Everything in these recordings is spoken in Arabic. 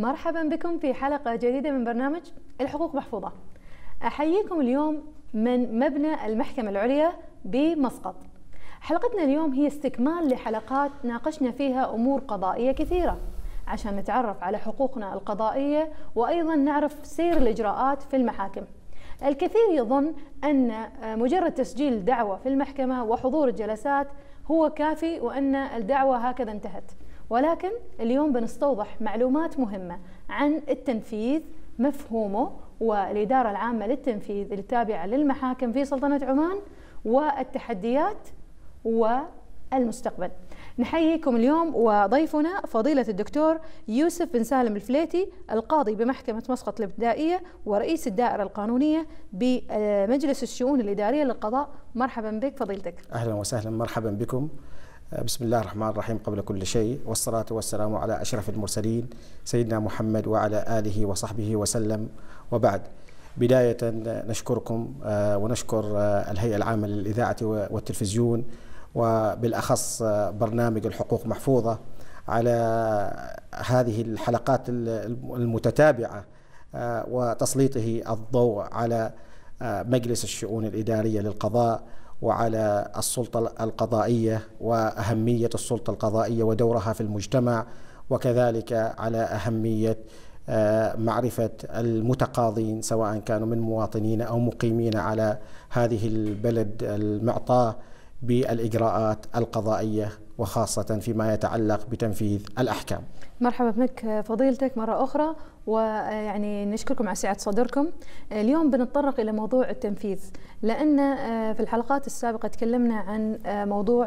مرحبا بكم في حلقة جديدة من برنامج الحقوق محفوظة. أحييكم اليوم من مبنى المحكمة العليا بمسقط. حلقتنا اليوم هي استكمال لحلقات ناقشنا فيها أمور قضائية كثيرة عشان نتعرف على حقوقنا القضائية وأيضا نعرف سير الإجراءات في المحاكم. الكثير يظن أن مجرد تسجيل دعوة في المحكمة وحضور الجلسات هو كافي وأن الدعوة هكذا انتهت. ولكن اليوم بنستوضح معلومات مهمة عن التنفيذ مفهومه والإدارة العامة للتنفيذ التابعة للمحاكم في سلطنة عمان والتحديات والمستقبل. نحييكم اليوم وضيفنا فضيلة الدكتور يوسف بن سالم الفليتي القاضي بمحكمة مسقط الابتدائية ورئيس الدائرة القانونية بمجلس الشؤون الإدارية للقضاء. مرحبا بك فضيلتك. أهلا وسهلا. مرحبا بكم. بسم الله الرحمن الرحيم قبل كل شيء والصلاة والسلام على أشرف المرسلين سيدنا محمد وعلى آله وصحبه وسلم. وبعد بداية نشكركم ونشكر الهيئة العامة للإذاعة والتلفزيون وبالأخص برنامج الحقوق محفوظة على هذه الحلقات المتتابعة وتسليطه الضوء على مجلس الشؤون الإدارية للقضاء وعلى السلطة القضائية وأهمية السلطة القضائية ودورها في المجتمع وكذلك على أهمية معرفة المتقاضين سواء كانوا من مواطنين أو مقيمين على هذه البلد المعطاة بالإجراءات القضائية وخاصة فيما يتعلق بتنفيذ الأحكام. مرحبا بك فضيلتك مرة أخرى. ويعني نشكركم على سعة صدركم. اليوم بنتطرق إلى موضوع التنفيذ لأن في الحلقات السابقة تكلمنا عن موضوع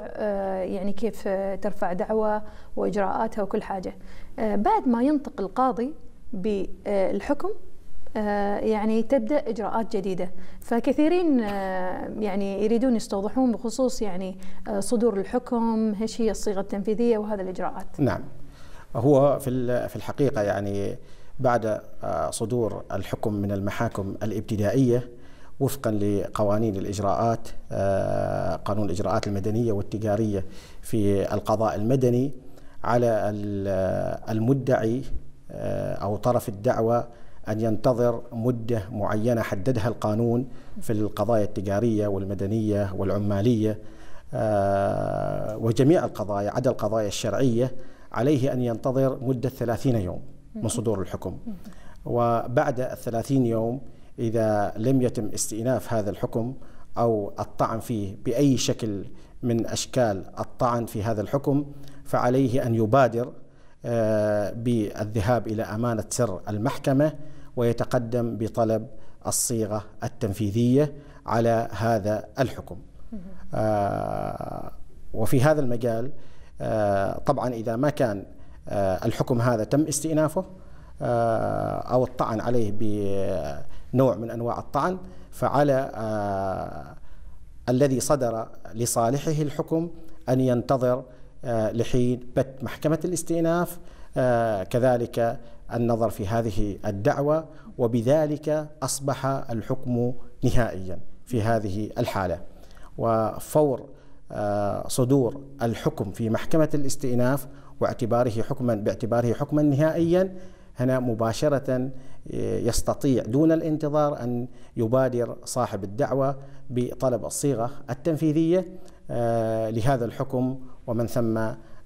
يعني كيف ترفع دعوة وإجراءاتها وكل حاجة. بعد ما ينطق القاضي بالحكم يعني تبدأ إجراءات جديدة. فكثيرين يعني يريدون يستوضحون بخصوص يعني صدور الحكم إيش هي الصيغة التنفيذية وهذا الإجراءات. نعم. هو في في الحقيقة يعني بعد صدور الحكم من المحاكم الإبتدائية وفقا لقوانين الإجراءات قانون الإجراءات المدنية والتجارية في القضاء المدني على المدعي أو طرف الدعوة أن ينتظر مدة معينة حددها القانون في القضايا التجارية والمدنية والعمالية وجميع القضايا عدا القضايا الشرعية عليه أن ينتظر مدة ثلاثين يوم. من صدور الحكم. وبعد الثلاثين يوم إذا لم يتم استئناف هذا الحكم أو الطعن فيه بأي شكل من أشكال الطعن في هذا الحكم فعليه أن يبادر بالذهاب إلى أمانة سر المحكمة ويتقدم بطلب الصيغة التنفيذية على هذا الحكم. وفي هذا المجال طبعا إذا ما كان الحكم هذا تم استئنافه أو الطعن عليه بنوع من أنواع الطعن فعلى الذي صدر لصالحه الحكم أن ينتظر لحين بت محكمة الاستئناف كذلك النظر في هذه الدعوة وبذلك أصبح الحكم نهائيا في هذه الحالة. وفور صدور الحكم في محكمة الاستئناف واعتباره حكما باعتباره حكما نهائيا هنا مباشرة يستطيع دون الانتظار أن يبادر صاحب الدعوة بطلب الصيغة التنفيذية لهذا الحكم ومن ثم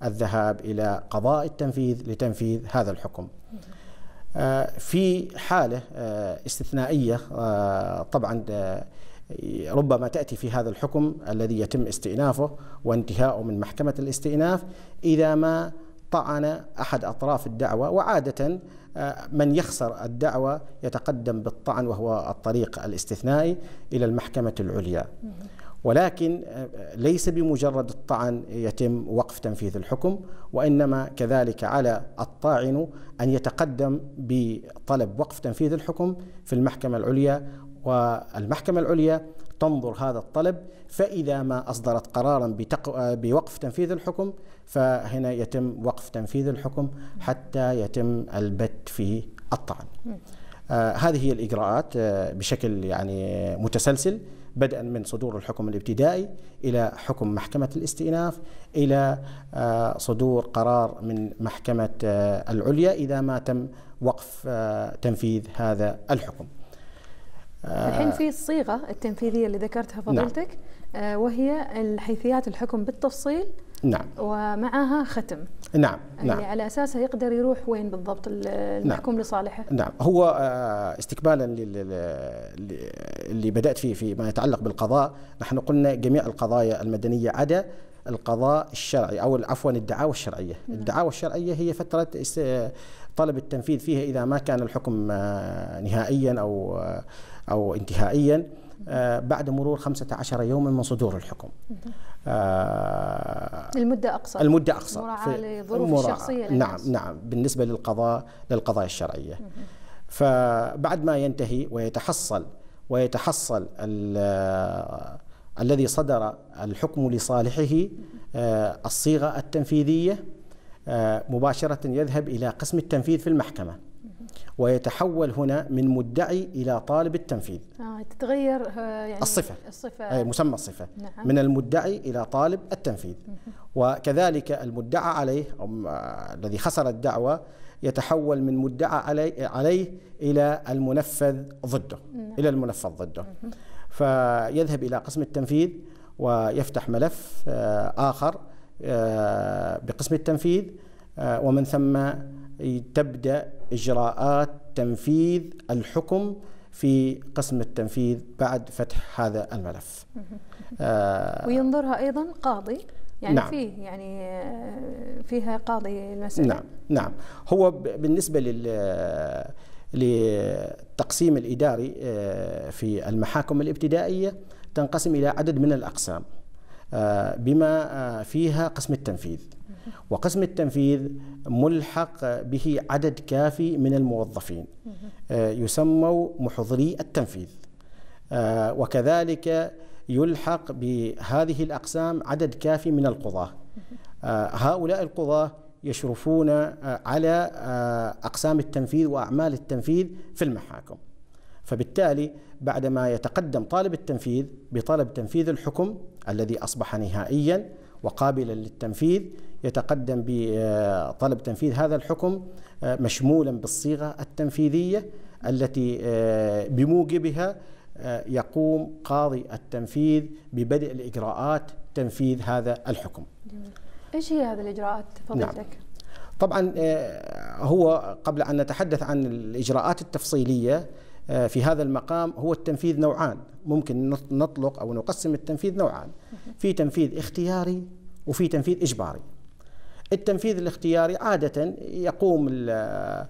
الذهاب إلى قضاء التنفيذ لتنفيذ هذا الحكم. في حالة استثنائية طبعا ربما تأتي في هذا الحكم الذي يتم استئنافه وانتهاؤه من محكمة الاستئناف إذا ما طعن أحد أطراف الدعوة وعادة من يخسر الدعوة يتقدم بالطعن وهو الطريق الاستثنائي إلى المحكمة العليا. ولكن ليس بمجرد الطعن يتم وقف تنفيذ الحكم وإنما كذلك على الطاعن أن يتقدم بطلب وقف تنفيذ الحكم في المحكمة العليا. والمحكمة العليا تنظر هذا الطلب فإذا ما أصدرت قرارا بتق... بوقف تنفيذ الحكم فهنا يتم وقف تنفيذ الحكم حتى يتم البت في الطعن. آه هذه هي الإجراءات آه بشكل يعني متسلسل بدءا من صدور الحكم الابتدائي إلى حكم محكمة الاستئناف إلى آه، صدور قرار من محكمة آه، العليا إذا ما تم وقف آه، تنفيذ هذا الحكم الحين في الصيغة التنفيذية اللي ذكرتها نعم. فضيلتك نعم. وهي الحيثيات الحكم بالتفصيل نعم. ومعها ختم. نعم اللي نعم. على أساسها يقدر يروح وين بالضبط المحكوم نعم. لصالحه. نعم. هو استكمالا اللي بدأت فيه فيما يتعلق بالقضاء نحن قلنا جميع القضايا المدنية عدا القضاء الشرعي أو عفوا الدعاوى الشرعية. نعم. الدعاوى الشرعية هي فترة طلب التنفيذ فيها إذا ما كان الحكم نهائيا أو أو انتهائيا آه، بعد مرور 15 يوما من صدور الحكم. آه المدة أقصر المدة أقصر مراعاة لظروف الشخصية نعم نعم بالنسبة للقضاء للقضايا الشرعية. فبعد ما ينتهي ويتحصل ويتحصل الذي صدر الحكم لصالحه آه الصيغة التنفيذية آه مباشرة يذهب إلى قسم التنفيذ في المحكمة. ويتحول هنا من مدعي إلى طالب التنفيذ. آه تتغير آه، يعني الصفة. الصفة. أي مسمى الصفة. نعم. من المدعي إلى طالب التنفيذ. وكذلك المدعى عليه أو آه، الذي خسر الدعوة يتحول من مدعى عليه, عليه إلى المنفذ ضده. نعم. إلى المنفذ ضده. فيذهب إلى قسم التنفيذ ويفتح ملف آه، آخر بقسم التنفيذ ومن ثم تبدأ إجراءات تنفيذ الحكم في قسم التنفيذ بعد فتح هذا الملف. آه وينظرها أيضا قاضي؟ يعني نعم. فيه يعني آه، فيها قاضي المسألة. نعم نعم. هو بالنسبة لل للتقسيم الإداري آه، في المحاكم الإبتدائية تنقسم إلى عدد من الأقسام آه، بما فيها قسم التنفيذ. وقسم التنفيذ ملحق به عدد كافي من الموظفين. آه، يسموا محضري التنفيذ. آه، وكذلك يلحق بهذه الأقسام عدد كافي من القضاة. آه، هؤلاء القضاة يشرفون على أقسام التنفيذ وأعمال التنفيذ في المحاكم. فبالتالي بعدما يتقدم طالب التنفيذ بطلب تنفيذ الحكم الذي أصبح نهائيا وقابلا للتنفيذ يتقدم بطلب تنفيذ هذا الحكم آه، مشمولا بالصيغة التنفيذية التي آه، بموجبها آه، يقوم قاضي التنفيذ ببدء الإجراءات تنفيذ هذا الحكم. إيش هي هذه الإجراءات فضيلتك؟ نعم. طبعا هو قبل أن نتحدث عن الإجراءات التفصيلية في هذا المقام هو التنفيذ نوعان. ممكن نطلق أو نقسم التنفيذ نوعان. في تنفيذ اختياري وفي تنفيذ إجباري. التنفيذ الاختياري عادة يقوم آه،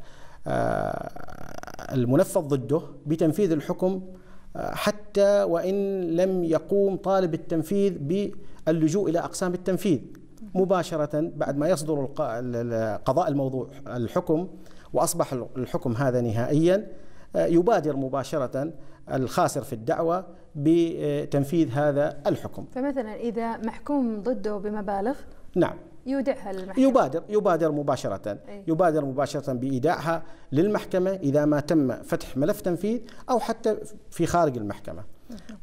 المنفذ ضده بتنفيذ الحكم آه، حتى وإن لم يقوم طالب التنفيذ باللجوء إلى أقسام التنفيذ. مباشرة بعد ما يصدر قضاء الموضوع الحكم وأصبح الحكم هذا نهائيا آه، يبادر مباشرة الخاسر في الدعوة بتنفيذ هذا الحكم. فمثلا إذا محكوم ضده بمبالغ نعم. يودعها للمحكمة. يبادر يبادر مباشرة. أي. يبادر مباشرة بإيداعها للمحكمة إذا ما تم فتح ملف تنفيذ أو حتى في خارج المحكمة.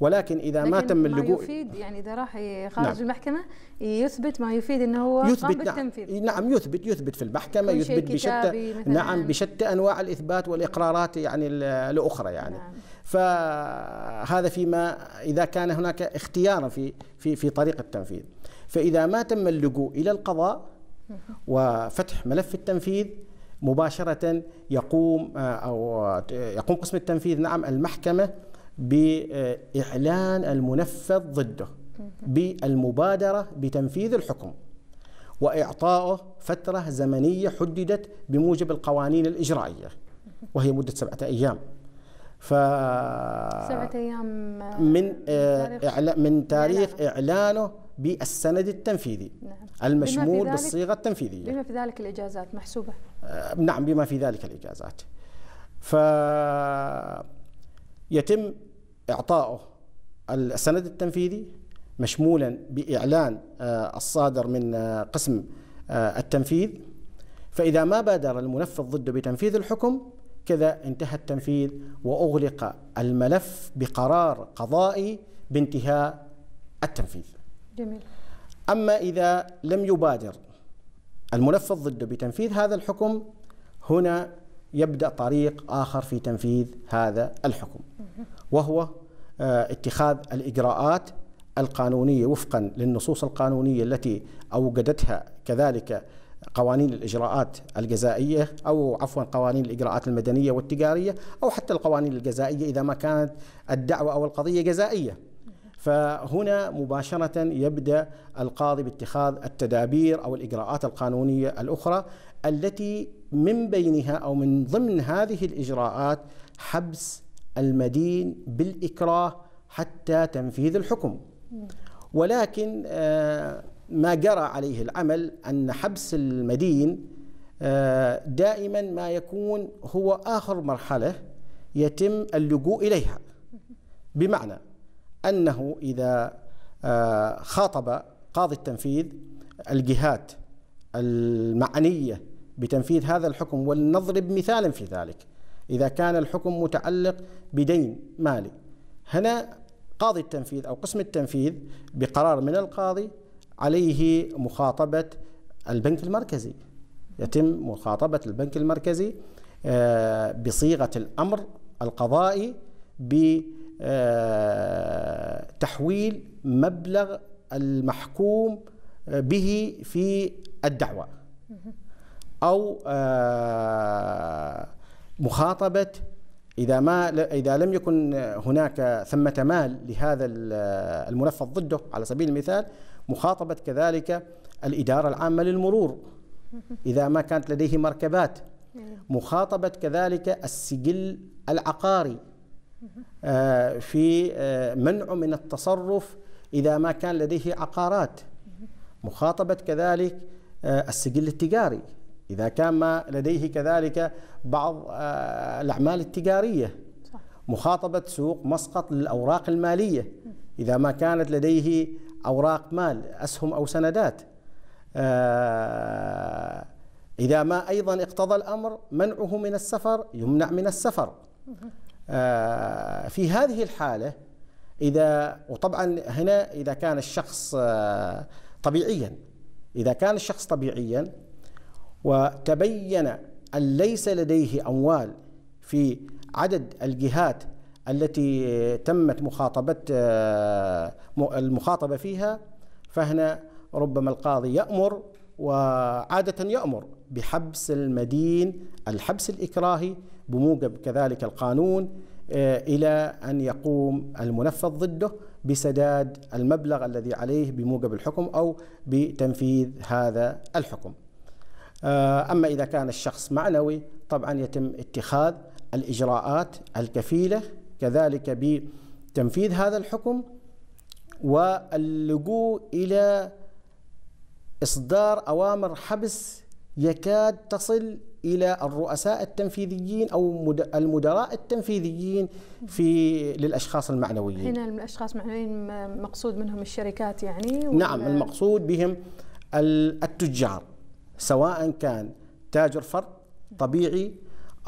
ولكن إذا ما تم اللجوء ما يفيد يعني إذا راح خارج نعم. المحكمة يثبت ما يفيد أنه هو يثبت قام نعم. بالتنفيذ نعم يثبت يثبت في المحكمة يثبت بشتى نعم بشتى أنواع الإثبات والإقرارات يعني الأخرى يعني نعم. فهذا فيما إذا كان هناك اختيارا في في في طريق التنفيذ فإذا ما تم اللجوء إلى القضاء وفتح ملف التنفيذ مباشرة يقوم آه، أو يقوم قسم التنفيذ نعم المحكمة بإعلان المنفذ ضده بالمبادرة بتنفيذ الحكم وإعطائه فترة زمنية حددت بموجب القوانين الإجرائية وهي مدة سبعة أيام. ف سبعة أيام من آه من تاريخ إعلانه. بالسند التنفيذي نعم. المشمول بالصيغة التنفيذية. بما في ذلك الإجازات محسوبة. آه نعم بما في ذلك الإجازات. ف يتم إعطائه السند التنفيذي مشمولا بإعلان آه الصادر من آه قسم آه التنفيذ. فإذا ما بادر المنفذ ضده بتنفيذ الحكم كذا انتهى التنفيذ وأغلق الملف بقرار قضائي بانتهاء التنفيذ. جميل. أما إذا لم يبادر المنفذ ضده بتنفيذ هذا الحكم هنا يبدأ طريق آخر في تنفيذ هذا الحكم وهو آه، اتخاذ الإجراءات القانونية وفقا للنصوص القانونية التي أوجدتها كذلك قوانين الإجراءات الجزائية أو عفوا قوانين الإجراءات المدنية والتجارية أو حتى القوانين الجزائية إذا ما كانت الدعوة أو القضية جزائية. فهنا مباشرة يبدأ القاضي باتخاذ التدابير أو الإجراءات القانونية الأخرى التي من بينها أو من ضمن هذه الإجراءات حبس المدين بالإكراه حتى تنفيذ الحكم. ولكن آه، ما جرى عليه العمل أن حبس المدين آه، دائما ما يكون هو آخر مرحلة يتم اللجوء إليها. بمعنى أنه إذا آه، خاطب قاضي التنفيذ الجهات المعنية بتنفيذ هذا الحكم ولنضرب مثالا في ذلك. إذا كان الحكم متعلق بدين مالي هنا قاضي التنفيذ أو قسم التنفيذ بقرار من القاضي عليه مخاطبة البنك المركزي. يتم مخاطبة البنك المركزي آه، بصيغة الأمر القضائي بتحويل مبلغ المحكوم به في الدعوة. أو آه، مخاطبة إذا ما إذا لم يكن هناك ثمة مال لهذا المنفذ ضده على سبيل المثال مخاطبة كذلك الإدارة العامة للمرور. إذا ما كانت لديه مركبات. مخاطبة كذلك السجل العقاري. آه، في آه، منع من التصرف إذا ما كان لديه عقارات. مخاطبة كذلك السجل التجاري. إذا كان ما لديه كذلك بعض الأعمال التجارية مخاطبة سوق مسقط للأوراق المالية. إذا ما كانت لديه أوراق مال أسهم أو سندات. آه، إذا ما أيضا اقتضى الأمر منعه من السفر يمنع من السفر. آه، في هذه الحالة إذا وطبعا هنا إذا كان الشخص آه، طبيعيا إذا كان الشخص طبيعيا وتبين أن ليس لديه أموال في عدد الجهات التي تمت مخاطبة آه، المخاطبة فيها فهنا ربما القاضي يأمر وعادة يأمر بحبس المدين الحبس الإكراهي بموجب كذلك القانون آه، إلى أن يقوم المنفذ ضده بسداد المبلغ الذي عليه بموجب الحكم أو بتنفيذ هذا الحكم. أما إذا كان الشخص معنوي طبعا يتم اتخاذ الإجراءات الكفيلة كذلك بتنفيذ هذا الحكم واللجوء إلى إصدار أوامر حبس يكاد تصل إلى الرؤساء التنفيذيين أو المدراء التنفيذيين في للأشخاص المعنويين. هنا الأشخاص المعنويين مقصود منهم الشركات يعني؟ نعم المقصود بهم التجار. سواء كان تاجر فرد طبيعي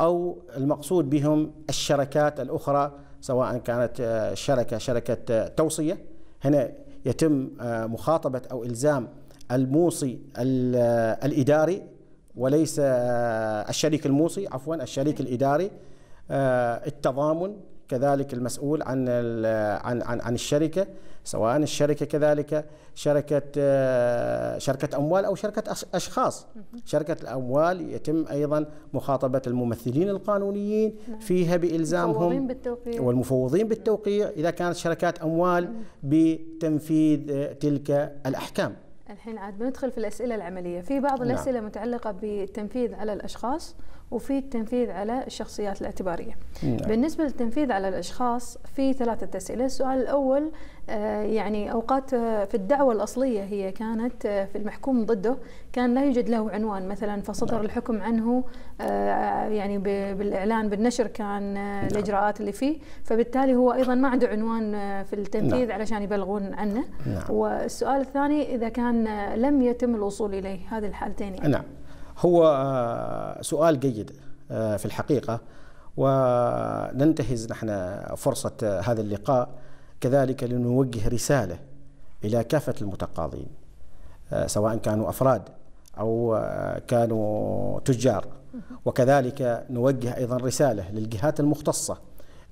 أو المقصود بهم الشركات الأخرى سواء كانت آه، شركة شركة آه، توصية. هنا يتم آه، مخاطبة أو إلزام الموصي الإداري وليس الشريك الموصي عفوا الشريك الإداري التضامن كذلك المسؤول عن عن عن, عن الشركة سواء الشركة كذلك شركة آه، شركة أموال أو شركة أشخاص. شركة الأموال يتم أيضا مخاطبة الممثلين القانونيين. فيها بإلزامهم بالتوقيع. والمفوضين بالتوقيع إذا كانت شركات أموال بتنفيذ آه، تلك الأحكام. الحين عاد بندخل في الأسئلة العملية في بعض نعم. الأسئلة نعم. متعلقة بالتنفيذ على الأشخاص وفي التنفيذ على الشخصيات الاعتبارية نعم. بالنسبة للتنفيذ على الأشخاص في ثلاثة أسئلة السؤال الأول يعني أوقات آه، في الدعوة الأصلية هي كانت آه، في المحكوم ضده كان لا يوجد له عنوان مثلا فصدر نعم. الحكم عنه يعني بالإعلان بالنشر كان نعم. الإجراءات اللي فيه فبالتالي هو أيضا ما عنده عنوان في التنفيذ نعم. علشان يبلغون عنه نعم. والسؤال الثاني إذا كان لم يتم الوصول إليه هذه الحالتين يعني. نعم هو آه، سؤال جيد آه، في الحقيقة وننتهز نحن فرصة هذا اللقاء كذلك لنوجه رسالة إلى كافة المتقاضين آه، سواء كانوا أفراد أو آه، كانوا تجار. وكذلك نوجه أيضا رسالة للجهات المختصة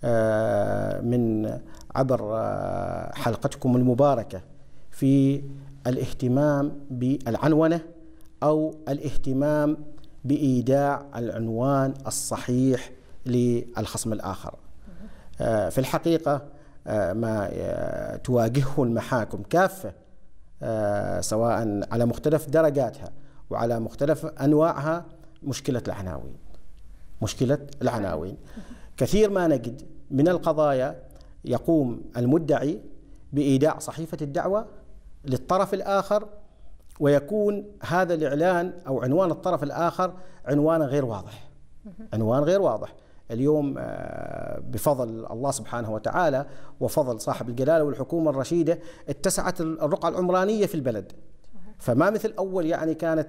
آه، من عبر حلقتكم المباركة في الاهتمام بالعنونة أو الاهتمام بإيداع العنوان الصحيح للخصم الآخر. في الحقيقة ما تواجهه المحاكم كافة سواء على مختلف درجاتها وعلى مختلف أنواعها مشكلة العناوين. مشكلة العناوين. كثير ما نجد من القضايا يقوم المدعي بإيداع صحيفة الدعوة للطرف الآخر ويكون هذا الإعلان أو عنوان الطرف الآخر عنوان غير واضح. عنوان غير واضح. اليوم آه، بفضل الله سبحانه وتعالى وفضل صاحب الجلالة والحكومة الرشيدة اتسعت الرقعة العمرانية في البلد. فما مثل أول يعني كانت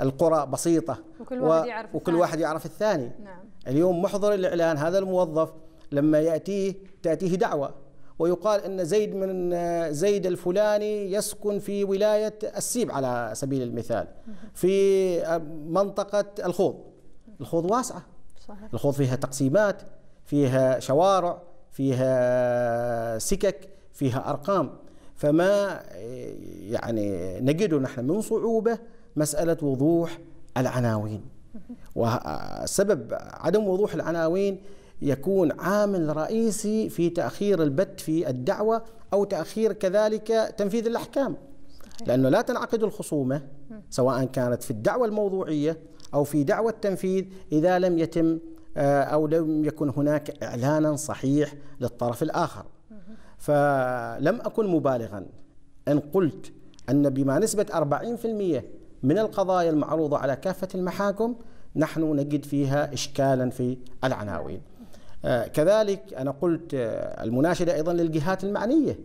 القرى بسيطة وكل واحد يعرف وكل الثاني. واحد يعرف الثاني. نعم. اليوم محضر الإعلان هذا الموظف لما يأتيه تأتيه دعوة ويقال إن زيد من زيد الفلاني يسكن في ولاية السيب على سبيل المثال في منطقة الخوض. الخوض واسعة. صحيح. الخوض فيها تقسيمات فيها شوارع فيها سكك فيها أرقام. فما يعني نجده نحن من صعوبة مسألة وضوح العناوين. وسبب عدم وضوح العناوين يكون عامل رئيسي في تأخير البت في الدعوة أو تأخير كذلك تنفيذ الأحكام. لأنه لا تنعقد الخصومة سواء كانت في الدعوة الموضوعية أو في دعوة تنفيذ إذا لم يتم آه، أو لم يكن هناك إعلانا صحيح للطرف الآخر. فلم أكن مبالغا. إن قلت أن بما نسبة 40% من القضايا المعروضة على كافة المحاكم نحن نجد فيها إشكالا في العناوين. آه، كذلك أنا قلت آه، المناشدة أيضا للجهات المعنية.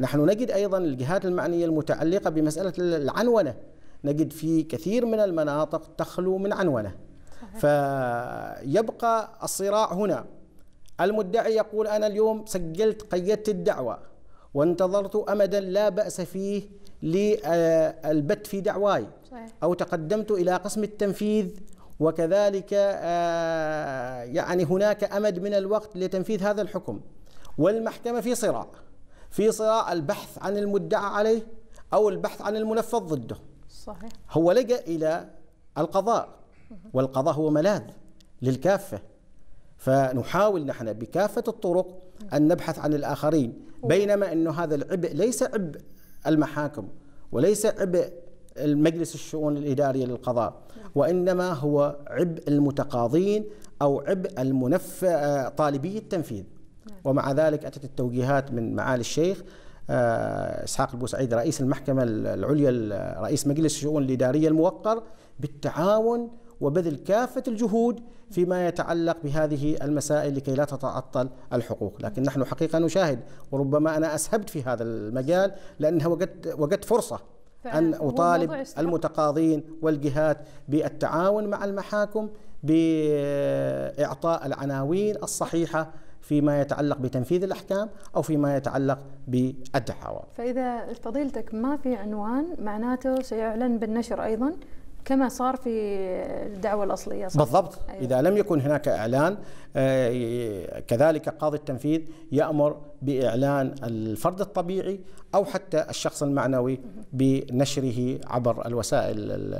نحن نجد أيضا الجهات المعنية المتعلقة بمسألة العنونة. نجد في كثير من المناطق تخلو من عنونة. صحيح. فيبقى الصراع هنا. المدعي يقول أنا اليوم سجلت قيدت الدعوة وانتظرت أمدا لا بأس فيه للبت في دعواي. صحيح. أو تقدمت إلى قسم التنفيذ وكذلك آه، يعني هناك أمد من الوقت لتنفيذ هذا الحكم. والمحكمة في صراع في صراع البحث عن المدعى عليه أو البحث عن المنفذ ضده. صحيح. هو لجأ إلى القضاء والقضاء هو ملاذ للكافة. فنحاول نحن بكافة الطرق أن نبحث عن الآخرين بينما أنه هذا العبء ليس عبء المحاكم وليس عبء المجلس الشؤون الإدارية للقضاء وإنما هو عبء المتقاضين أو عبء المنف طالبي التنفيذ. نعم. ومع ذلك أتت التوجيهات من معالي الشيخ آه، إسحاق البوسعيد رئيس المحكمة العليا رئيس مجلس الشؤون الإدارية الموقر بالتعاون وبذل كافة الجهود فيما يتعلق بهذه المسائل لكي لا تتعطل الحقوق، لكن نحن حقيقة نشاهد وربما أنا أسهبت في هذا المجال لأنها وجدت وجدت فرصة أن أطالب المتقاضين والجهات بالتعاون مع المحاكم بإعطاء العناوين الصحيحة فيما يتعلق بتنفيذ الأحكام أو فيما يتعلق بالدعاوى فإذا فضيلتك ما في عنوان معناته سيعلن بالنشر أيضا كما صار في الدعوة الأصلية صح؟ بالضبط أيوة. إذا لم يكن هناك إعلان كذلك قاضي التنفيذ يأمر بإعلان الفرد الطبيعي أو حتى الشخص المعنوي بنشره عبر الوسائل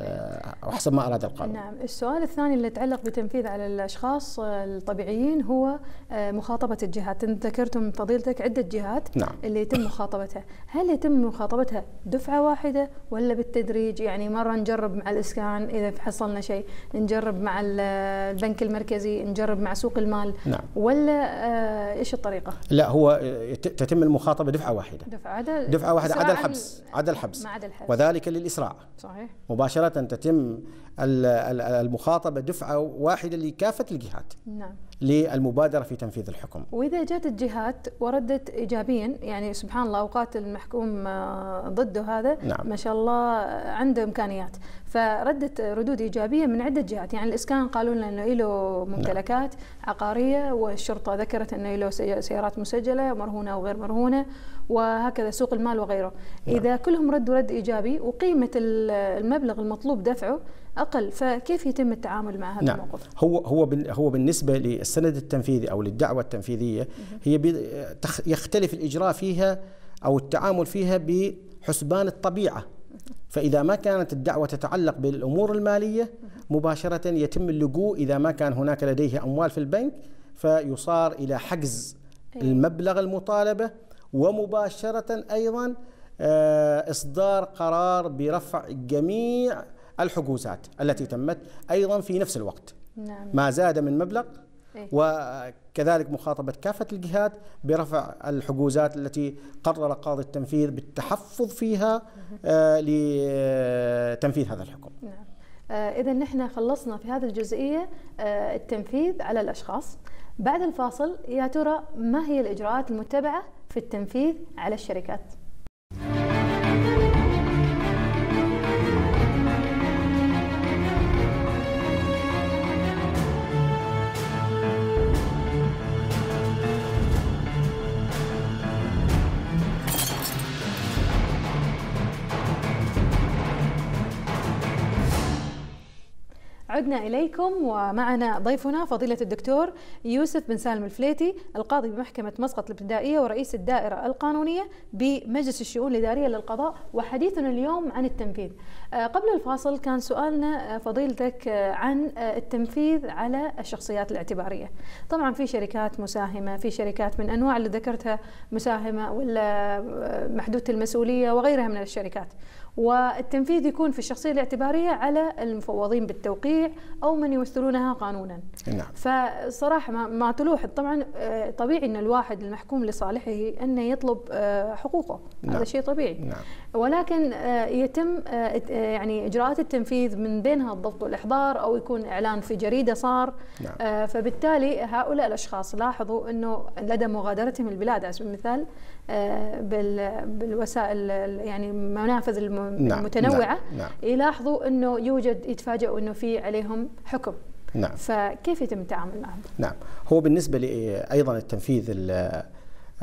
أو حسب ما أراد القانون. نعم. السؤال الثاني اللي يتعلق بتنفيذ على الأشخاص الطبيعيين هو آه، مخاطبة الجهات. ذكرتم فضيلتك عدة جهات نعم. اللي يتم مخاطبتها. هل يتم مخاطبتها دفعة واحدة ولا بالتدريج؟ يعني مرة نجرب مع الإسكان إذا حصلنا شيء نجرب مع البنك المركزي نجرب مع سوق المال نعم. ولا آه، إيش الطريقة؟ لا هو تتم المخاطبة دفعة واحدة. دفعة عدا دفعة واحدة عدا الحبس عدا الحبس. وذلك للإسراع. صحيح. مباشرة تتم المخاطبة دفعة واحدة لكافة الجهات. نعم. للمبادرة في تنفيذ الحكم. وإذا جاءت الجهات وردت ايجابيا يعني سبحان الله أوقات المحكوم آه، ضده هذا نعم. ما شاء الله عنده إمكانيات فردت ردود إيجابية من عدة جهات يعني الإسكان قالوا لنا إنه له ممتلكات عقارية والشرطة ذكرت إنه له سيارات مسجلة مرهونة وغير مرهونة وهكذا سوق المال وغيره نعم. إذا كلهم ردوا رد إيجابي وقيمة المبلغ المطلوب دفعه أقل فكيف يتم التعامل مع هذا نعم. الموقف؟ هو هو هو بالنسبة للسند التنفيذي أو للدعوة التنفيذية هي يختلف الإجراء فيها أو التعامل فيها بحسبان الطبيعة. فإذا ما كانت الدعوة تتعلق بالأمور المالية مباشرة يتم اللجوء إذا ما كان هناك لديه أموال في البنك فيصار إلى حجز أيوة. المبلغ المطالبة ومباشرة أيضا آه، إصدار قرار برفع جميع الحجوزات التي تمت أيضا في نفس الوقت نعم. ما زاد من مبلغ إيه. وكذلك مخاطبة كافة الجهات برفع الحجوزات التي قرر قاضي التنفيذ بالتحفظ فيها آه، لتنفيذ هذا الحكم نعم. آه، إذا نحن خلصنا في هذه الجزئية آه، التنفيذ على الأشخاص بعد الفاصل يا ترى ما هي الإجراءات المتبعة في التنفيذ على الشركات؟ عدنا إليكم ومعنا ضيفنا فضيلة الدكتور يوسف بن سالم الفليتي القاضي بمحكمة مسقط الابتدائية ورئيس الدائرة القانونية بمجلس الشؤون الإدارية للقضاء وحديثنا اليوم عن التنفيذ. آه، قبل الفاصل كان سؤالنا آه، فضيلتك آه، عن التنفيذ على الشخصيات الاعتبارية. طبعا في شركات مساهمة في شركات من أنواع اللي ذكرتها مساهمة ولا محدودة المسؤولية وغيرها من الشركات. والتنفيذ يكون في الشخصية الاعتبارية على المفوضين بالتوقيع أو من يمثلونها قانونا نعم. فصراحة ما تلوح طبعا آه، طبيعي أن الواحد المحكوم لصالحه أنه يطلب آه، حقوقه نعم. هذا شيء طبيعي نعم. ولكن آه، يتم يعني إجراءات التنفيذ من بينها الضبط والإحضار أو يكون إعلان في جريدة صار نعم. فبالتالي هؤلاء الأشخاص لاحظوا أنه لدى مغادرتهم البلاد على سبيل المثال بالوسائل يعني منافذ نعم المتنوعه نعم نعم. يلاحظوا إنه يوجد يتفاجئوا إنه في عليهم حكم. نعم. فكيف يتم التعامل معهم؟ نعم. هو بالنسبة أيضا التنفيذ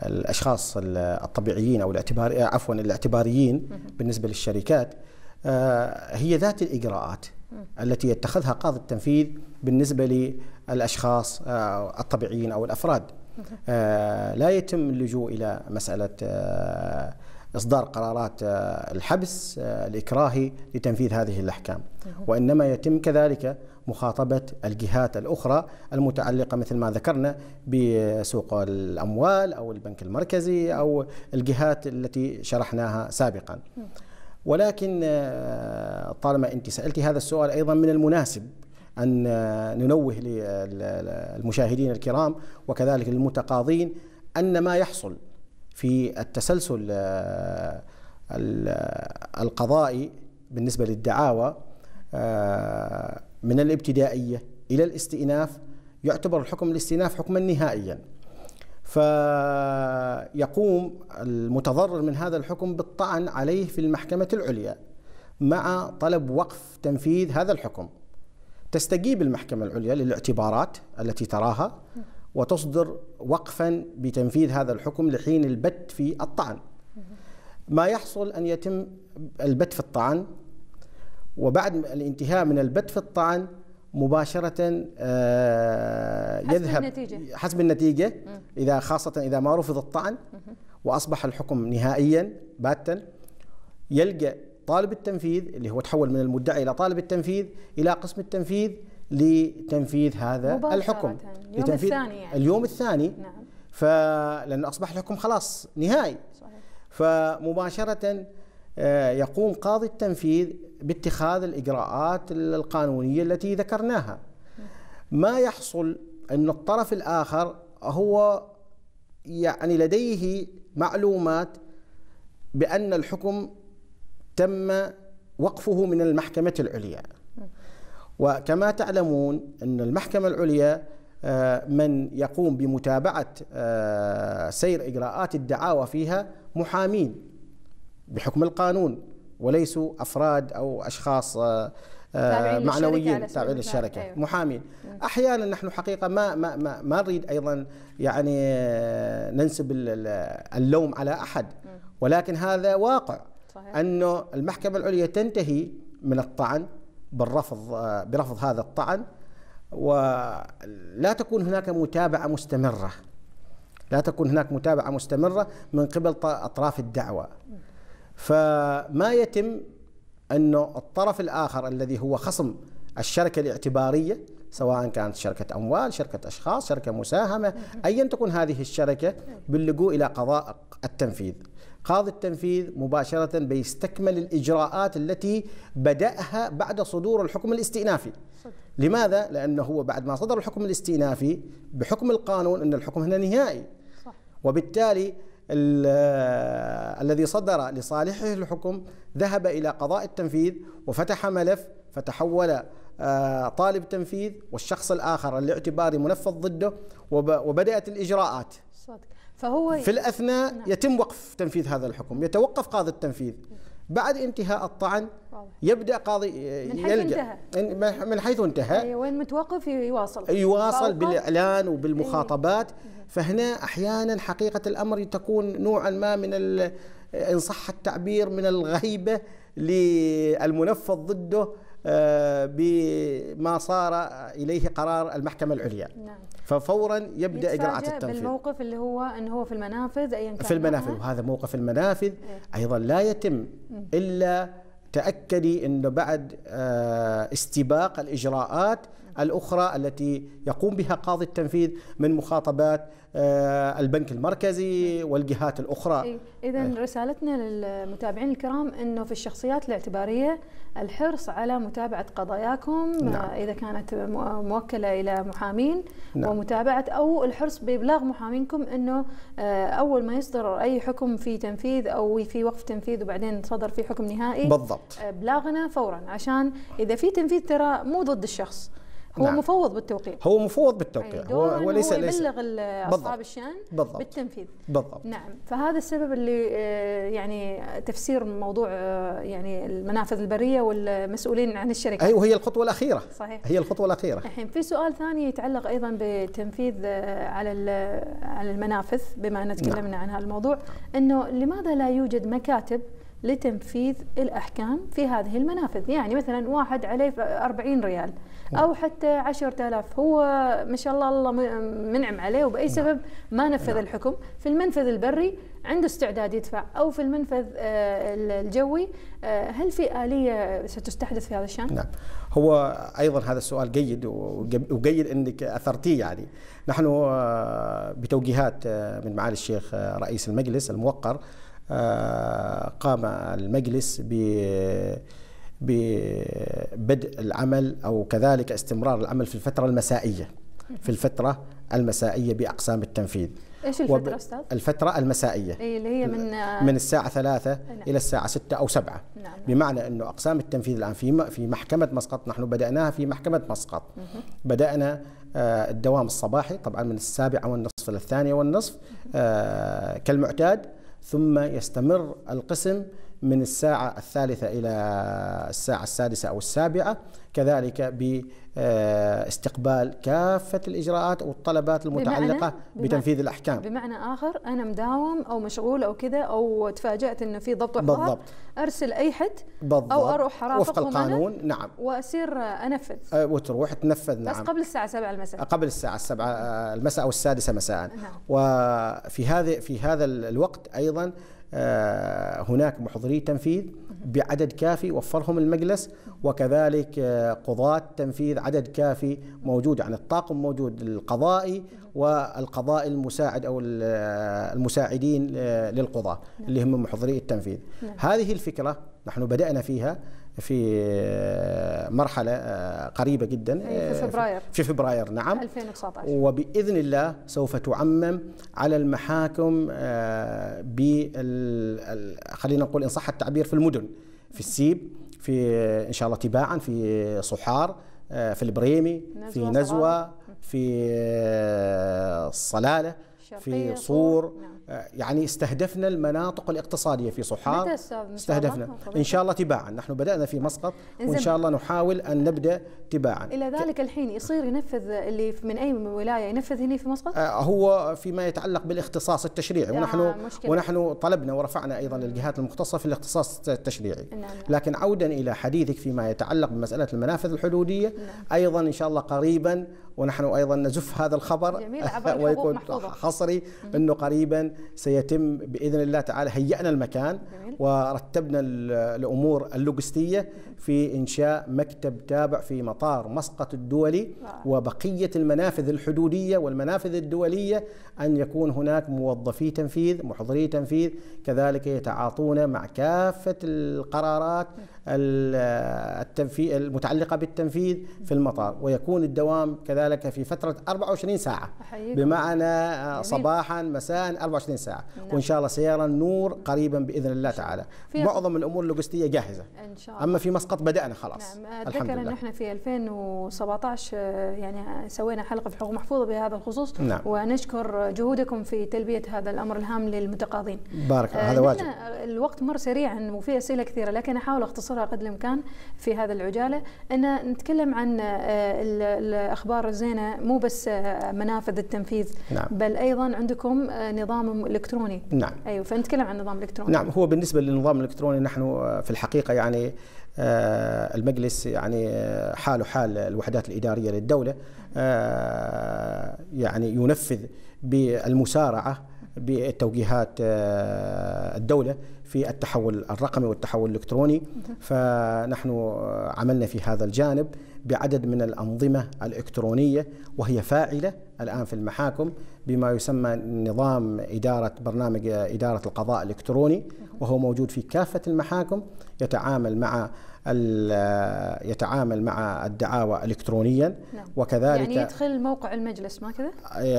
الأشخاص الطبيعيين أو الاعتبار عفوا الاعتباريين بالنسبة للشركات آه، هي ذات الإجراءات التي يتخذها قاضي التنفيذ بالنسبة للأشخاص آه، الطبيعيين أو الأفراد. آه، لا يتم اللجوء إلى مسألة إصدار قرارات آه، الحبس آه، الإكراهي لتنفيذ هذه الأحكام. وإنما يتم كذلك مخاطبة الجهات الأخرى المتعلقة مثل ما ذكرنا بسوق الأموال أو البنك المركزي أو الجهات التي شرحناها سابقا. ولكن آه، طالما أنت سألتي هذا السؤال أيضا من المناسب أن ننوه للمشاهدين الكرام وكذلك للمتقاضين أن ما يحصل في التسلسل آه، القضائي بالنسبة للدعاوى آه، من الابتدائية إلى الاستئناف يعتبر الحكم الاستئناف حكما نهائيا. فيقوم المتضرر من هذا الحكم بالطعن عليه في المحكمة العليا مع طلب وقف تنفيذ هذا الحكم. تستجيب المحكمة العليا للاعتبارات التي تراها. وتصدر وقفا بتنفيذ هذا الحكم لحين البت في الطعن. ما يحصل أن يتم البت في الطعن وبعد الانتهاء من البت في الطعن مباشرة آه، يذهب حسب النتيجة, حسب النتيجة إذا خاصة إذا ما رفض الطعن وأصبح الحكم نهائيا باتا يلجأ طالب التنفيذ اللي هو تحول من المدعي إلى طالب التنفيذ إلى قسم التنفيذ لتنفيذ هذا الحكم. اليوم لتنفيذ الثاني يعني. اليوم الثاني. نعم. فلأنه أصبح الحكم خلاص نهائي. صحيح. فمباشرة آه، يقوم قاضي التنفيذ باتخاذ الإجراءات القانونية التي ذكرناها. ما يحصل أن الطرف الآخر هو يعني لديه معلومات بأن الحكم تم وقفه من المحكمة العليا. وكما تعلمون أن المحكمة العليا آه، من يقوم بمتابعة آه، سير إجراءات الدعاوى فيها محامين بحكم القانون وليسوا أفراد أو أشخاص آه، معنويين تابعين للشركة أيوه. محامين. أحيانا نحن حقيقة ما ما ما, ما نريد أيضا يعني ننسب اللوم على أحد. ولكن هذا واقع. صحيح. أنه المحكمة العليا تنتهي من الطعن بالرفض برفض هذا الطعن. ولا تكون هناك متابعة مستمرة. لا تكون هناك متابعة مستمرة من قبل أطراف الدعوة. فما يتم أنه الطرف الآخر الذي هو خصم الشركة الاعتبارية سواء كانت شركة أموال شركة أشخاص شركة مساهمة أيا تكون هذه الشركة باللجوء إلى قضاء التنفيذ. قاضي التنفيذ مباشرة بيستكمل الإجراءات التي بدأها بعد صدور الحكم الاستئنافي لماذا؟ لأنه هو بعد ما صدر الحكم الاستئنافي بحكم القانون أن الحكم هنا نهائي صح. وبالتالي الذي صدر لصالحه الحكم ذهب إلى قضاء التنفيذ وفتح ملف فتحول آه، طالب تنفيذ والشخص الآخر الاعتباري منفذ ضده وبدأت الإجراءات صدق. فهو في الأثناء نعم. يتم وقف تنفيذ هذا الحكم يتوقف قاضي التنفيذ. بعد انتهاء الطعن يبدأ قاضي من حيث يلجأ انتهى. من حيث انتهى. أي وين متوقف يواصل. يواصل بالإعلان وبالمخاطبات. أيه. فهنا أحيانا حقيقة الأمر تكون نوعا ما من إن صح التعبير من الغيبة للمنفذ ضده آه، بما صار إليه قرار المحكمة العليا. نعم. ففورا يبدأ اجراءات التنفيذ. بالموقف اللي هو انه هو في المنافذ ايا كان في المنافذ وهذا موقف المنافذ. إيه. أيضا لا يتم إلا تأكدي إنه بعد آه، استباق الإجراءات الأخرى التي يقوم بها قاضي التنفيذ من مخاطبات آه، البنك المركزي والجهات الأخرى اذا إيه. رسالتنا للمتابعين الكرام إنه في الشخصيات الاعتبارية الحرص على متابعة قضاياكم نعم. إذا كانت موكلة إلى محامين نعم. ومتابعة أو الحرص بإبلاغ محامينكم أنه آه، أول ما يصدر أي حكم في تنفيذ أو في وقف تنفيذ وبعدين صدر في حكم نهائي بالضبط إبلاغنا فورا عشان إذا في تنفيذ ترى مو ضد الشخص هو نعم. مفوض بالتوقيع هو مفوض بالتوقيع هو هو ليس هو يبلغ أصحاب الشأن بالضبط. بالتنفيذ. بالضبط. نعم. فهذا السبب اللي آه، يعني تفسير موضوع آه، يعني المنافذ البرية والمسؤولين عن الشركة. أيوه هي الخطوة الأخيرة. صحيح. هي الخطوة الأخيرة. الحين في سؤال ثاني يتعلق أيضا بتنفيذ آه، على على المنافذ بما أن تكلمنا نعم. عن هذا الموضوع إنه لماذا لا يوجد مكاتب لتنفيذ الأحكام في هذه المنافذ؟ يعني مثلا واحد عليه 40 ريال. أو حتى 10000 هو ما شاء الله الله منعم عليه وبأي نعم. سبب ما نفذ نعم. الحكم في المنفذ البري عنده استعداد يدفع أو في المنفذ آه، الجوي آه، هل في آلية ستستحدث في هذا الشأن؟ نعم هو أيضا هذا السؤال جيد وجيد أنك أثرتيه يعني نحن آه، بتوجيهات من معالي الشيخ رئيس المجلس الموقر قام المجلس ب ببدء العمل أو كذلك استمرار العمل في الفترة المسائية في الفترة المسائية بأقسام التنفيذ إيش الفترة أستاذ؟ الفترة المسائية اي اللي هي من من الساعة ثلاثة نعم. إلى الساعة ستة أو سبعة نعم. بمعنى إنه أقسام التنفيذ الآن في في محكمة مسقط نحن بدأناها في محكمة مسقط بدأنا آه، الدوام الصباحي طبعا من السابعه والنصف إلى الثانية والنصف آه، كالمعتاد ثم يستمر القسم من الساعة الثالثة إلى الساعة السادسة أو السابعة كذلك باستقبال كافة الإجراءات والطلبات المتعلقة بمعنى بتنفيذ الأحكام. بمعنى آخر أنا مداوم أو مشغول أو كذا أو تفاجأت أنه في ضبط بالضبط. أرسل أي حد بالضبط. أو أروح وفق القانون نعم. وأصير أنفذ. أه وتروح تنفذ نعم. بس قبل الساعة 7 المساء. قبل الساعة 7 المساء أو السادسة مساء. نعم. وفي هذا في هذا الوقت أيضا هناك محضري تنفيذ بعدد كافي وفرهم المجلس وكذلك آه، قضاة تنفيذ عدد كافي موجود يعني الطاقم موجود القضائي والقضاء المساعد أو آه، المساعدين للقضاة اللي هم محضري التنفيذ نعم. هذه الفكرة نحن بدأنا فيها في مرحلة قريبة جدا في فبراير في فبراير نعم 2019 وبإذن الله سوف تعمم على المحاكم خلينا نقول إن صح التعبير في المدن في السيب في إن شاء الله تباعا في صحار آه، في البريمي في نزوة، صلالة. في آه، الشرقية، في صور نعم. يعني استهدفنا المناطق الاقتصادية في متى إن الله؟ استهدفنا. إن شاء الله تباعا نحن بدأنا في مسقط وإن. شاء الله نحاول أن نبدأ تباعا إلى ذلك الحين يصير ينفذ اللي من أي ولاية ينفذ هنا في مسقط؟ آه، هو فيما يتعلق بالاختصاص التشريعي آه، ونحن مشكلة. ونحن طلبنا ورفعنا أيضا للجهات المختصة في الاختصاص التشريعي نعم. لكن عودا إلى حديثك فيما يتعلق بمسألة المنافذ الحدودية أيضا إن شاء الله قريبا ونحن أيضا نزف هذا الخبر جميل، ويكون. حصري إنه قريبا سيتم بإذن الله تعالى هيئنا المكان جميل. ورتبنا ال- الأمور اللوجستية في إنشاء مكتب تابع في مطار مسقط الدولي. وبقية المنافذ الحدودية والمنافذ الدولية أن يكون هناك موظفي تنفيذ محضري تنفيذ كذلك يتعاطون مع كافة القرارات التنفيذ المتعلقة بالتنفيذ في المطار ويكون الدوام كذلك في فترة 24 ساعة أحييكم. بمعنى. صباحا مساء 24 ساعة نعم. وإن شاء الله سيرى النور قريبا بإذن الله تعالى معظم الأمور اللوجستية جاهزة إن شاء الله اما في مسقط بدأنا خلاص نعم أتذكر أن إحنا في 2017 آه، يعني سوينا حلقة في حقوق محفوظة بهذا الخصوص نعم. ونشكر جهودكم في تلبية هذا الأمر الهام للمتقاضين. بارك الله آه، هذا واجب الوقت مر سريعا وفي أسئلة كثيرة لكن أحاول أختصرها قدر الإمكان في هذا العجالة إن نتكلم عن آه، ال- الأخبار الزينة مو بس آه، منافذ التنفيذ نعم. بل أيضا عندكم نظام إلكتروني. نعم أيوه فنتكلم عن النظام الالكتروني. نعم هو بالنسبة للنظام الإلكتروني نحن في الحقيقة يعني المجلس يعني آه، حاله حال الوحدات الإدارية للدولة آه، يعني ينفذ بالمسارعة بتوجيهات آه، الدولة في التحول الرقمي والتحول الإلكتروني. فنحن آه، عملنا في هذا الجانب بعدد من الأنظمة الإلكترونية وهي فاعلة الآن في المحاكم بما يسمى نظام إدارة برنامج إدارة القضاء الإلكتروني وهو موجود في كافة المحاكم يتعامل مع يتعامل مع الدعاوى الكترونيا نعم. وكذلك يعني يدخل موقع المجلس ما كذا؟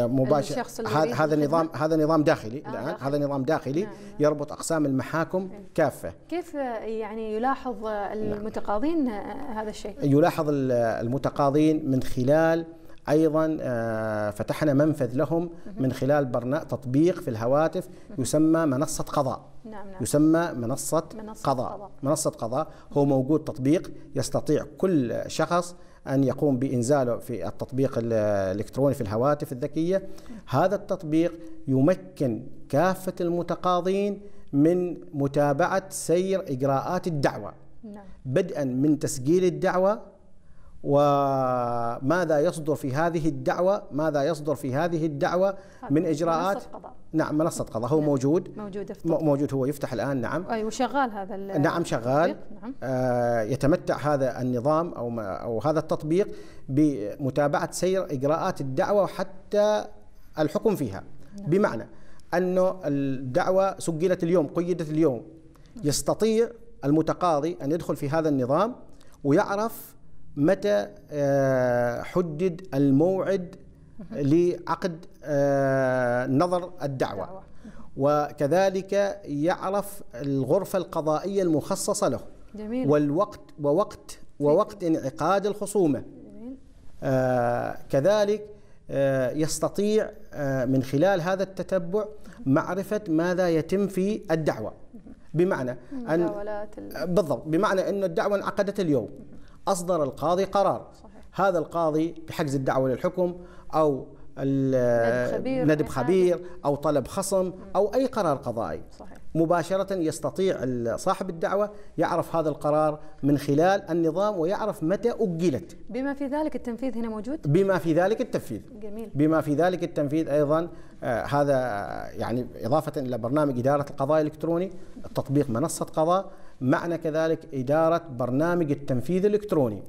مباشر الشخص اللي هذا؟ نظام هذا نظام داخلي آه، الآن. هذا نظام داخلي نعم، نعم. يربط أقسام المحاكم كافة كيف يعني يلاحظ المتقاضين هذا الشيء؟ يلاحظ ال- المتقاضين من خلال أيضا آه، فتحنا منفذ لهم من خلال برنامج تطبيق في الهواتف يسمى منصة قضاء. نعم نعم. يسمى منصة, منصة قضاء. قضاء. منصة قضاء هو موجود تطبيق يستطيع كل شخص أن يقوم بإنزاله في التطبيق ال- الإلكتروني في الهواتف الذكية. هذا التطبيق يمكن كافة المتقاضين من متابعة سير إجراءات الدعوة. نعم. بدءا من تسجيل الدعوة وماذا يصدر في هذه الدعوة؟ ماذا يصدر في هذه الدعوة من إجراءات؟ منصة قضاء. نعم منصة قضاء. هو موجود. موجودة في م- موجود هو يفتح الآن نعم. أيوه شغال هذا نعم شغال؟ نعم. آه يتمتع هذا النظام أو ما أو هذا التطبيق بمتابعة سير إجراءات الدعوة حتى الحكم فيها. بمعنى أنه الدعوة سجلت اليوم قيدت اليوم. يستطيع المتقاضي أن يدخل في هذا النظام ويعرف متى آه، حدد الموعد لعقد آه، نظر الدعوة. دعوة. وكذلك يعرف الغرفة القضائية المخصصة له. جميل. والوقت ووقت ووقت انعقاد الخصومة. جميل. آه كذلك يستطيع من خلال هذا التتبع معرفة ماذا يتم في الدعوة. بمعنى أن بالضبط بمعنى أن الدعوة انعقدت اليوم. أصدر القاضي قرار. صحيح. هذا القاضي بحجز الدعوة للحكم أو ال- ندب خبير، ندب خبير أو طلب خصم أو أي قرار قضائي. صحيح. مباشرة يستطيع صاحب الدعوة يعرف هذا القرار من خلال النظام ويعرف متى أجلت. بما في ذلك التنفيذ هنا موجود؟ بما في ذلك التنفيذ. جميل. بما في ذلك التنفيذ أيضا آه، هذا يعني إضافة إلى برنامج إدارة القضاء الإلكتروني تطبيق منصة قضاء معنا كذلك إدارة برنامج التنفيذ الإلكتروني.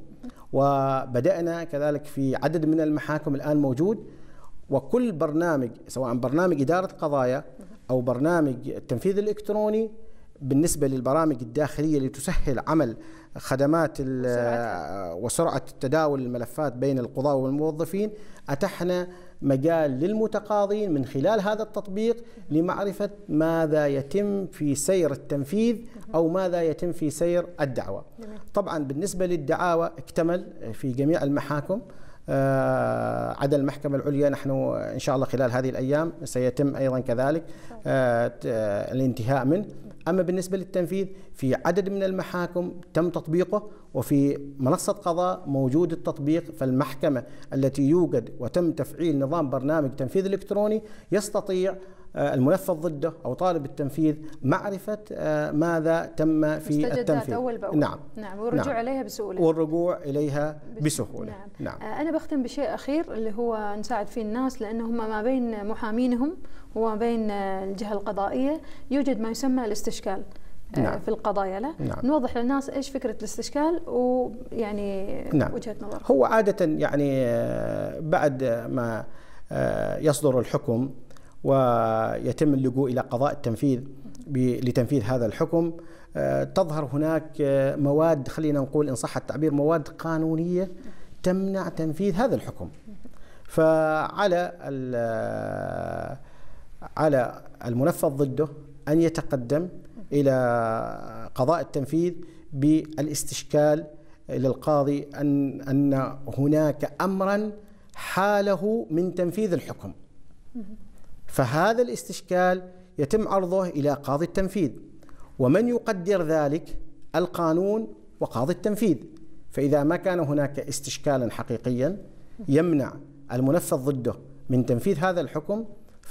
وبدأنا كذلك في عدد من المحاكم الآن موجود. وكل برنامج سواء برنامج إدارة القضايا أو برنامج التنفيذ الإلكتروني بالنسبة للبرامج الداخلية لتسهل عمل خدمات وسرعة تداول الملفات بين القضاة والموظفين أتحنا مجال للمتقاضين من خلال هذا التطبيق لمعرفة ماذا يتم في سير التنفيذ أو ماذا يتم في سير الدعوة. طبعا بالنسبة للدعاوى اكتمل في جميع المحاكم. عدا المحكمة العليا نحن إن شاء الله خلال هذه الأيام سيتم أيضا كذلك آه الانتهاء منه. أما بالنسبة للتنفيذ في عدد من المحاكم تم تطبيقه وفي منصة قضاء موجود التطبيق فالمحكمة التي يوجد وتم تفعيل نظام برنامج تنفيذ إلكتروني يستطيع آه، المنفذ ضده أو طالب التنفيذ معرفة آه، ماذا تم في التنفيذ أول بأول. نعم نعم والرجوع نعم. إليها بسهولة والرجوع إليها بسهولة نعم. نعم آه، أنا بختم بشيء أخير اللي هو نساعد فيه الناس لأنه هم ما بين محامينهم وما بين الجهة القضائية يوجد ما يسمى الاستشكال نعم. في القضايا لا نعم. نوضح للناس إيش فكرة الاستشكال ويعني نعم. وجهة نظر هو عادة يعني بعد ما يصدر الحكم ويتم اللجوء إلى قضاء التنفيذ لتنفيذ هذا الحكم. آه، تظهر هناك آه، مواد خلينا نقول إن صح التعبير مواد قانونية تمنع تنفيذ هذا الحكم. فعلى آه، على المنفذ ضده أن يتقدم إلى قضاء التنفيذ بالاستشكال للقاضي ان أن هناك امرا حاله من تنفيذ الحكم. فهذا الاستشكال يتم عرضه إلى قاضي التنفيذ ومن يقدر ذلك؟ القانون وقاضي التنفيذ. فإذا ما كان هناك استشكالا حقيقيا يمنع المنفذ ضده من تنفيذ هذا الحكم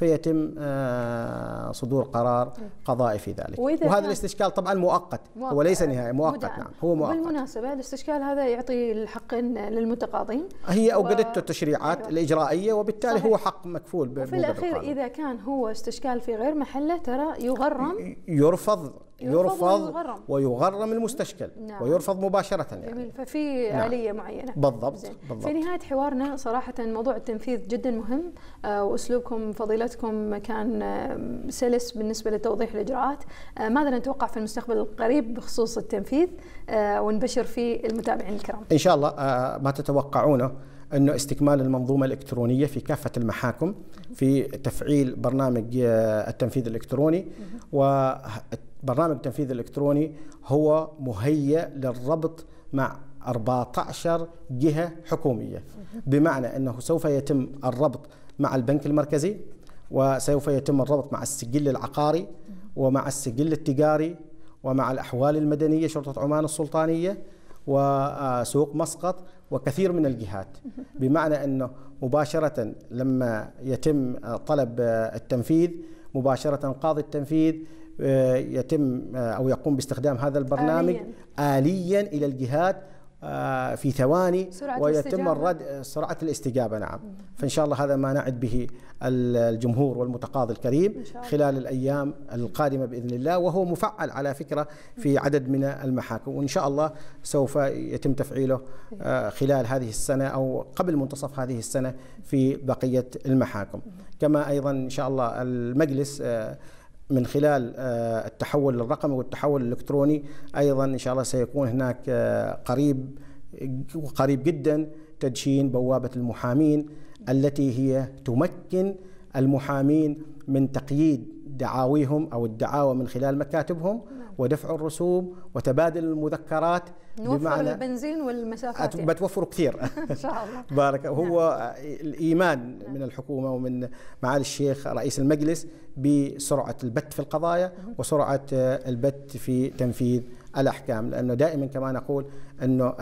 فيتم آه، صدور قرار قضائي في ذلك. وهذا الاستشكال طبعا مؤقت, مؤقت. هو ليس نهائي مؤقت نعم هو مؤقت. بالمناسبة الاستشكال هذا يعطي الحقين للمتقاضين. هي أوجدته التشريعات أيوة. الإجرائية وبالتالي صحيح. هو حق مكفول في الأخير إذا كان هو استشكال في غير محلة ترى يغرم. يرفض يرفض ويغرم. المستشكل نعم. ويرفض مباشرة يعني. جميل. ففي نعم. آلية معينة. بالضبط, بالضبط. في نهاية حوارنا صراحة موضوع التنفيذ جدا مهم آه وأسلوبكم فضيلتكم كان آه سلس بالنسبة لتوضيح الإجراءات. آه ماذا نتوقع في المستقبل القريب بخصوص التنفيذ؟ آه ونبشر في المتابعين الكرام. إن شاء الله ما تتوقعونه أنه استكمال المنظومة الإلكترونية في كافة المحاكم في تفعيل برنامج التنفيذ الإلكتروني. وبرنامج التنفيذ الإلكتروني هو مهيأ للربط مع 14 جهة حكومية. بمعنى أنه سوف يتم الربط مع البنك المركزي وسوف يتم الربط مع السجل العقاري ومع السجل التجاري ومع الأحوال المدنية شرطة عمان السلطانية وسوق مسقط وكثير من الجهات. بمعنى أنه مباشرة لما يتم طلب التنفيذ مباشرة قاضي التنفيذ يتم آه، أو يقوم باستخدام هذا البرنامج آليا, آليا إلى الجهات آه، في ثواني ويتم الرد سرعة الاستجابة نعم. فإن شاء الله هذا ما نعد به الجمهور والمتقاضي الكريم خلال الأيام القادمة بإذن الله وهو مفعل على فكرة في عدد من المحاكم. وإن شاء الله سوف يتم تفعيله آه، خلال هذه السنة أو قبل منتصف هذه السنة في بقية المحاكم. كما أيضا إن شاء الله المجلس آه، من خلال آه، التحول الرقمي والتحول الإلكتروني أيضا إن شاء الله سيكون هناك آه، قريب قريب جدا تدشين بوابة المحامين التي هي تمكن المحامين من تقييد دعاويهم أو الدعاوى من خلال مكاتبهم. ودفع الرسوم وتبادل المذكرات نوفر بمعنى البنزين والمسافات يعني. بتوفروا كثير إن شاء الله بارك هو نعم. الإيمان من الحكومة ومن معالي الشيخ رئيس المجلس بسرعة البت في القضايا وسرعة البت في تنفيذ الأحكام لأنه دائما كما نقول أنه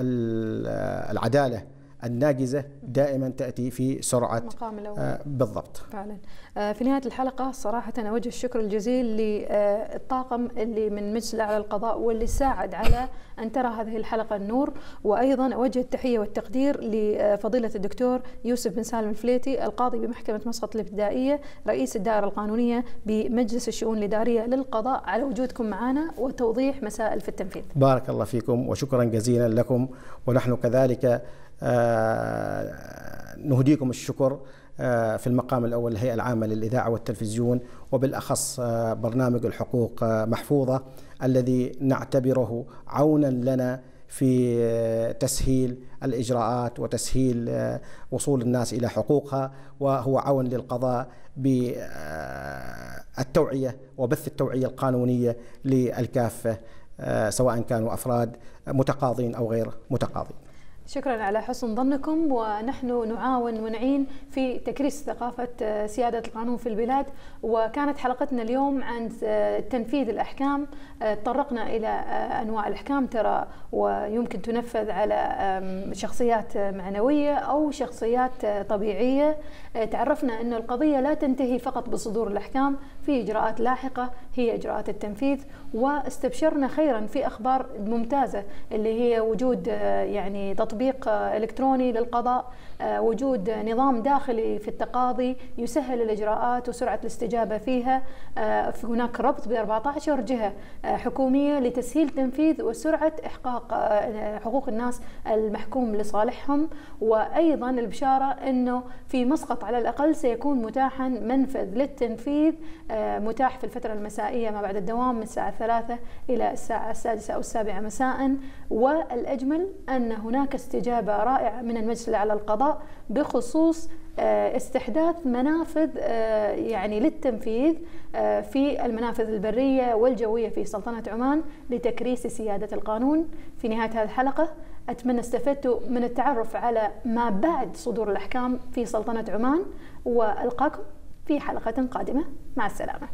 العدالة الناجزة دائما تأتي في سرعة. مقام الأول. آه بالضبط. فعلا. آه في نهاية الحلقة صراحة أوجه الشكر الجزيل للطاقم اللي من مجلس الأعلى للقضاء واللي ساعد على أن ترى هذه الحلقة النور. وأيضا أوجه التحية والتقدير لفضيلة الدكتور يوسف بن سالم الفليتي القاضي بمحكمة مسقط الإبتدائية رئيس الدائرة القانونية بمجلس الشؤون الإدارية للقضاء. على وجودكم معنا وتوضيح مسائل في التنفيذ. بارك الله فيكم وشكرا جزيلا لكم. ونحن كذلك آه، نهديكم الشكر في المقام الأول الهيئة العامة للإذاعة والتلفزيون وبالأخص برنامج الحقوق محفوظة الذي نعتبره عونا لنا في تسهيل الإجراءات وتسهيل وصول الناس إلى حقوقها وهو عون للقضاء بالتوعيه وبث التوعية القانونية للكافة سواء كانوا أفراد متقاضين أو غير متقاضين. شكرا على حسن ظنكم ونحن نعاون ونعين في تكريس ثقافة سيادة القانون في البلاد. وكانت حلقتنا اليوم عن تنفيذ الأحكام. تطرقنا إلى أنواع الأحكام ترى ويمكن تنفذ على شخصيات معنوية أو شخصيات طبيعية. تعرفنا أن القضية لا تنتهي فقط بصدور الأحكام في إجراءات لاحقة هي إجراءات التنفيذ واستبشرنا خيرا في أخبار ممتازة اللي هي وجود يعني تطبيق إلكتروني للقضاء. وجود نظام داخلي في التقاضي يسهل الإجراءات وسرعة الاستجابة فيها. هناك ربط ب 14 جهة حكومية لتسهيل تنفيذ وسرعة إحقاق حقوق الناس المحكوم لصالحهم. وأيضا البشارة أنه في مسقط على الأقل سيكون متاحا منفذ للتنفيذ متاح في الفترة المسائية ما بعد الدوام من الساعة الثلاثة إلى الساعة السادسة أو السابعة مساء. والأجمل أن هناك استجابة رائعة من المجلس الأعلى للقضاء بخصوص استحداث منافذ يعني للتنفيذ في المنافذ البرية والجوية في سلطنة عمان لتكريس سيادة القانون. في نهاية هذه الحلقة أتمنى استفدتوا من التعرف على ما بعد صدور الأحكام في سلطنة عمان وألقاكم في حلقة قادمة. مع السلامة.